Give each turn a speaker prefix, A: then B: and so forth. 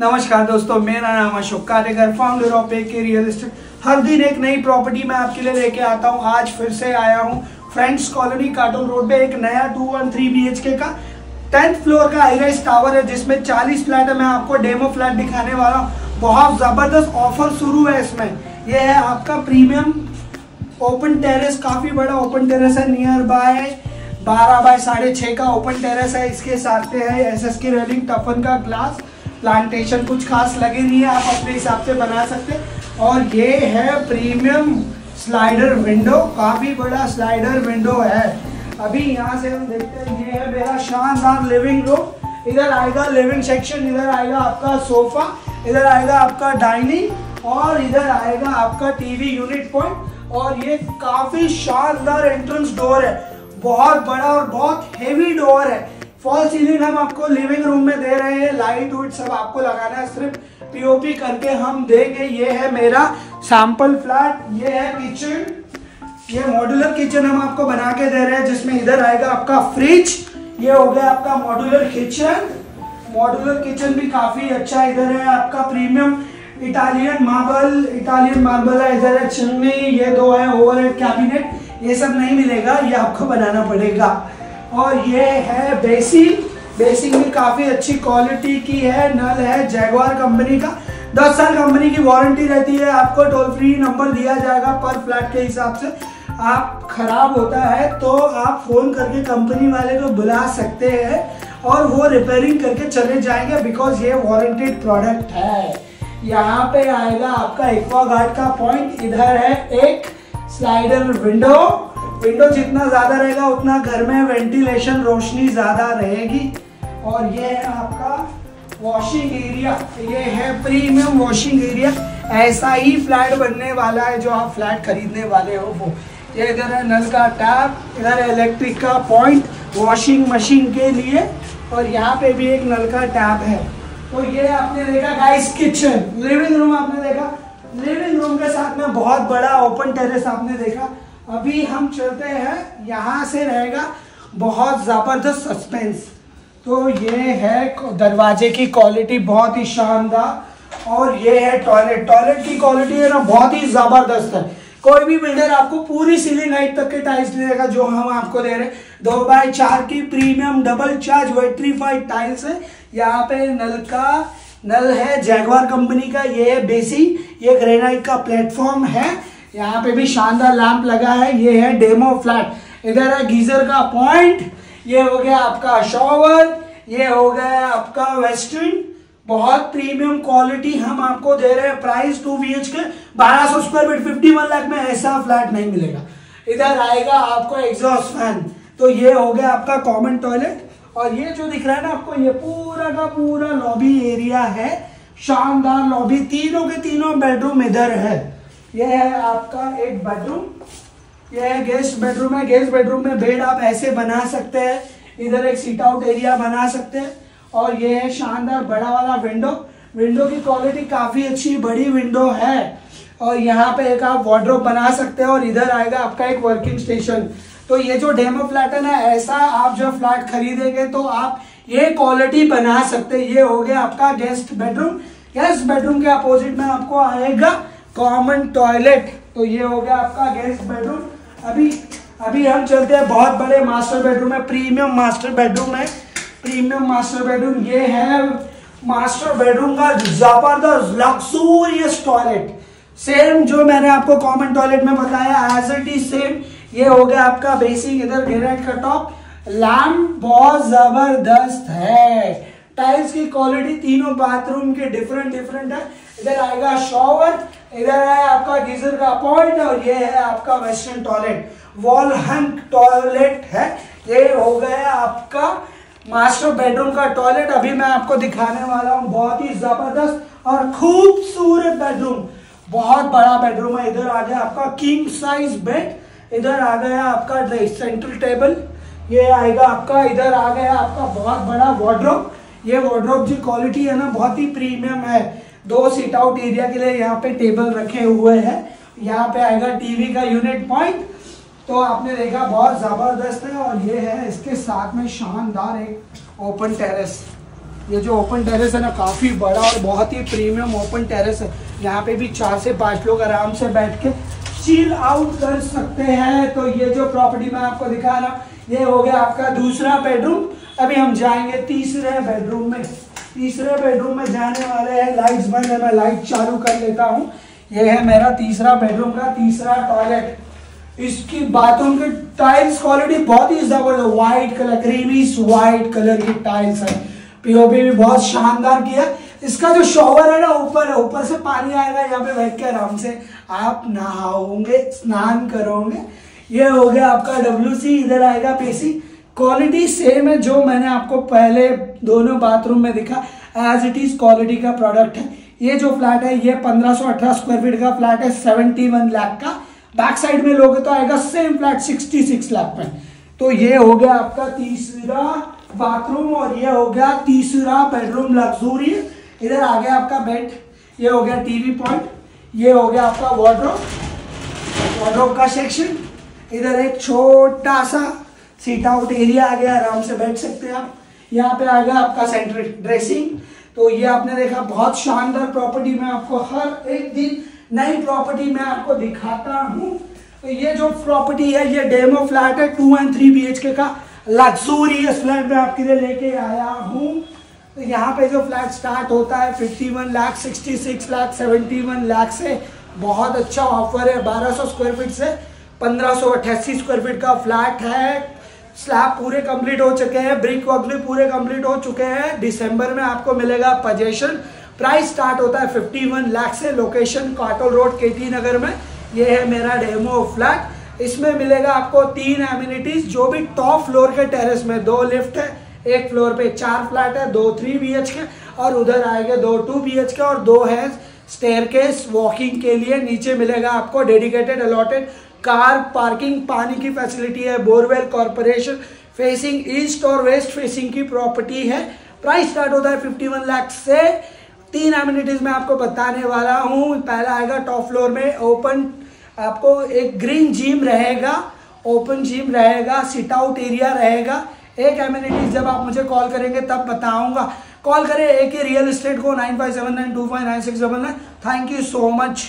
A: नमस्कार दोस्तों, मेरा नाम Ashok Karegar founder of a real estate हर दिन एक नई प्रॉपर्टी मैं आपके लिए लेके आता हूँ। आज फिर से आया हूँ फ्रेंड्स कॉलोनी काटोल रोड पे एक नया two one three B H K का टेंथ फ्लोर का हाईराइज टावर है, जिसमें 40 फ्लैट है। मैं आपको डेमो फ्लैट दिखाने वाला हूँ। बहुत ज़बरदस्त ऑफ़र शुरू है इसमें। यह है आपका प्रीमियम ओपन टेरेस काफ़ी बड़ा ओपन टेरेस है नियर बाय बारह बाय साढ़े छः का ओपन टेरेस है। इसके साथ है एस एस की रेलिंग टफन का ग्लास प्लांटेशन कुछ खास लगे नहीं है, आप अपने हिसाब से बना सकते और ये है प्रीमियम स्लाइडर विंडो काफ़ी बड़ा स्लाइडर विंडो है। अभी यहाँ से हम देखते हैं, ये है मेरा शानदार लिविंग रूम इधर आएगा लिविंग सेक्शन इधर आएगा आपका सोफा इधर आएगा आपका डाइनिंग और इधर आएगा आपका टीवी यूनिट पॉइंट और ये काफ़ी शानदार एंट्रेंस डोर है। बहुत बड़ा और बहुत हेवी डोर है। फॉल सीलिंग हम आपको लिविंग रूम में दे रहे हैं, लाइट वुड सब आपको लगाना है, सिर्फ़ पीओपी करके हम देंगे। ये है मेरा सैंपल फ्लैट ये है किचन ये मॉड्यूलर किचन हम आपको बना के दे रहे हैं, जिसमें इधर आएगा आपका फ्रिज ये हो गया आपका मॉड्यूलर किचन मॉड्यूलर किचन भी काफ़ी अच्छा इधर है, आपका premium Italian marble Italian marble है, इधर है चिमनी ये दो है ओवरहेड कैबिनेट ये सब नहीं मिलेगा, ये आपको बनाना पड़ेगा। और ये है बेसिंग बेसिंग भी काफ़ी अच्छी क्वालिटी की है, नल है जैगवार कंपनी का. 10 साल कंपनी की वारंटी रहती है, आपको टोल फ्री नंबर दिया जाएगा पर फ्लैट के हिसाब से. आप खराब होता है तो आप फ़ोन करके कंपनी वाले को बुला सकते हैं और वो रिपेयरिंग करके चले जाएँगे बिकॉज़ ये वारंटेड प्रोडक्ट है. यहाँ पे आएगा आपका एक्वा गार्ड का पॉइंट इधर है एक स्लाइडर विंडो विंडो जितना ज़्यादा रहेगा, उतना घर में वेंटिलेशन रोशनी ज़्यादा रहेगी। और ये है आपका वॉशिंग एरिया ये है प्रीमियम वॉशिंग एरिया ऐसा ही फ्लैट बनने वाला है जो आप फ्लैट खरीदने वाले हो वो। ये इधर है नल का टैप इधर है इलेक्ट्रिक का पॉइंट वॉशिंग मशीन के लिए। और यहाँ पे भी एक नल का टैप है। तो ये आपने देखा गाइस किचन लिविंग रूम आपने देखा? लिविंग रूम के साथ में बहुत बड़ा ओपन टेरेस आपने देखा। अभी हम चलते हैं, यहाँ से रहेगा बहुत ज़बरदस्त सस्पेंस तो ये है दरवाजे की क्वालिटी बहुत ही शानदार, और ये है टॉयलेट टॉयलेट की क्वालिटी है ना, बहुत ही ज़बरदस्त है। कोई भी बिल्डर आपको पूरी सीलिंग हाइट तक के टाइल्स देगा जो हम आपको दे रहे हैं। दो बाय चार की premium double charge vitrified tiles है। यहाँ पे नल का, नल है जैगवार कंपनी का, ये है बेसी ये ग्रेनाइट का प्लेटफॉर्म है। यहाँ पे भी शानदार लैंप लगा है, ये है डेमो फ्लैट। इधर है गीजर का पॉइंट, ये हो गया आपका शॉवर, ये हो गया आपका वेस्टर्न। बहुत प्रीमियम क्वालिटी हम आपको दे रहे हैं price to be H K, बारह सौ square feet fifty one lakh में ऐसा फ्लैट नहीं मिलेगा। इधर आएगा आपको एग्जॉस्ट फ़ैन तो ये हो गया आपका कॉमन टॉयलेट और ये जो दिख रहा है ना आपको, ये पूरा का पूरा लॉबी एरिया है। शानदार लॉबी तीनों के तीनों बेडरूम इधर है। ये है आपका एक बेडरूम ये है गेस्ट बेडरूम है. गेस्ट बेडरूम में बेड आप ऐसे बना सकते हैं. इधर एक सीट आउट एरिया बना सकते हैं. और ये है शानदार बड़ा वाला विंडो विंडो की क्वालिटी काफ़ी अच्छी, बड़ी विंडो है. और यहाँ पे एक आप वार्ड्रोब बना सकते हैं और इधर आएगा आपका एक वर्किंग स्टेशन तो ये जो डेमो फ्लैट है ऐसा आप जो फ्लैट खरीदेंगे तो आप ये क्वालिटी बना सकते हैं. ये हो गया आपका गेस्ट बेडरूम गेस्ट बेडरूम के अपोजिट में आपको आएगा कॉमन टॉयलेट तो ये हो गया आपका गेस्ट बेडरूम अभी अभी हम चलते हैं बहुत बड़े मास्टर बेडरूम है प्रीमियम मास्टर बेडरूम है प्रीमियम मास्टर बेडरूम ये है मास्टर बेडरूम का ज़बरदस्त लग्जूरियस टॉयलेट सेम जो मैंने आपको कॉमन टॉयलेट में बताया एज इट इज़ सेम ये हो गया आपका बेसिक इधर ग्रेनाइट का टॉप लैम्प बहुत ज़बरदस्त है. टाइल्स की क्वालिटी तीनों बाथरूम के डिफरेंट डिफरेंट है. इधर आएगा शॉवर इधर है आपका गीजर का पॉइंट और ये है आपका western toilet wall hung toilet है। ये हो गया आपका मास्टर बेडरूम का टॉयलेट अभी मैं आपको दिखाने वाला हूँ, बहुत ही ज़बरदस्त और खूबसूरत बेडरूम बहुत बड़ा बेडरूम है। इधर आ गया आपका किंग साइज़ बेड इधर आ गया आपका सेंट्रल टेबल ये आएगा आपका, इधर आ गया आपका बहुत बड़ा वार्ड्रोब ये वार्ड्रोब की क्वालिटी है ना, बहुत ही प्रीमियम है। दो सीट आउट एरिया के लिए यहाँ पे टेबल रखे हुए हैं। यहाँ पे आएगा टीवी का यूनिट पॉइंट तो आपने देखा, बहुत ज़बरदस्त है और ये है इसके साथ में शानदार एक ओपन टेरेस ये जो ओपन टेरेस है ना, काफ़ी बड़ा और बहुत ही प्रीमियम ओपन टेरेस है। यहाँ पे भी चार से पाँच लोग आराम से बैठ के चिल आउट कर सकते हैं। तो ये जो प्रॉपर्टी मैं आपको दिखा रहा हूँ, ये हो गया आपका दूसरा बेडरूम अभी हम जाएँगे तीसरे बेडरूम में। तीसरे बेडरूम में जाने वाले हैं। लाइट्स बंद है, मैं लाइट चालू कर लेता हूँ। ये है मेरा तीसरा बेडरूम का तीसरा टॉयलेट इसकी बाथरूम की टाइल्स क्वालिटी बहुत ही ज़बरदस्त white colour creamy white colour की टाइल्स है। पीओपी भी बहुत शानदार किया। इसका जो शॉवर है ना, ऊपर है, ऊपर से पानी आएगा। यहाँ पे बैठ के आराम से आप नहाओगे, स्नान करोगे। ये हो गया आपका डब्ल्यूसी इधर आएगा पीसी क्वालिटी सेम है जो मैंने आपको पहले दोनों बाथरूम में दिखा। एज इट इज़ क्वालिटी का प्रोडक्ट है। ये जो फ्लैट है, ये 1518 स्क्वायर फीट का फ्लैट है 71 लाख का। बैक साइड में लोगे तो आएगा सेम फ्लैट 66 लाख में। तो ये हो गया आपका तीसरा बाथरूम और ये हो गया तीसरा बेडरूम लग्जूरी इधर आ गया आपका बेड ये हो गया टीवी पॉइंट ये हो गया आपका वार्ड्रोब वार्ड्रोब का सेक्शन इधर एक छोटा सा सीट आउट एरिया आ गया, आराम से बैठ सकते हैं आप। यहाँ पे आ गया आपका सेंट्रल ड्रेसिंग तो ये आपने देखा, बहुत शानदार प्रॉपर्टी में आपको हर एक दिन नई प्रॉपर्टी में आपको दिखाता हूँ। तो ये जो प्रॉपर्टी है, ये डेमो फ्लैट है टू एंड थ्री बी का लग्जूरियस फ्लैट में आपके लिए लेके आया हूँ। तो यहाँ पे जो फ्लैट स्टार्ट होता है 51 लाख 66 लाख 71 लाख से बहुत अच्छा ऑफ़र है। बारह सौ स्क्वायर फीट से पंद्रह सौ अट्ठासी स्क्वायर फीट का फ्लैट है। स्लैब पूरे कंप्लीट हो चुके हैं, ब्रिक वर्क भी पूरे कंप्लीट हो चुके हैं। दिसंबर में आपको मिलेगा पजेशन। प्राइस स्टार्ट होता है 51 लाख से, location Katol road, KT Nagar में। ये है मेरा डेमो फ्लैट। इसमें मिलेगा आपको तीन एम्यूनिटीज जो भी टॉप फ्लोर के टेरेस में दो लिफ्ट है, एक फ्लोर पे चार फ्लैट है, दो थ्री बी के और उधर आएगा दो टू बी के और दो है स्टेयर वॉकिंग के लिए। नीचे मिलेगा आपको डेडिकेटेड अलॉटेड कार, पार्किंग, पानी की फैसिलिटी है बोरवेल कॉरपोरेशन फेसिंग ईस्ट और वेस्ट फेसिंग की प्रॉपर्टी है। प्राइस स्टार्ट होता है 51 लाख से। तीन एम्यूनिटीज में आपको बताने वाला हूँ। पहला आएगा टॉप फ्लोर में ओपन आपको एक ग्रीन जिम रहेगा। ओपन जिम रहेगा सिट आउट एरिया रहेगा। एक एम्यूनिटीज जब आप मुझे कॉल करेंगे तब बताऊँगा। कॉल करें, एक ही रियल इस्टेट को nine five seven nine two five nine six seven nine thank you so much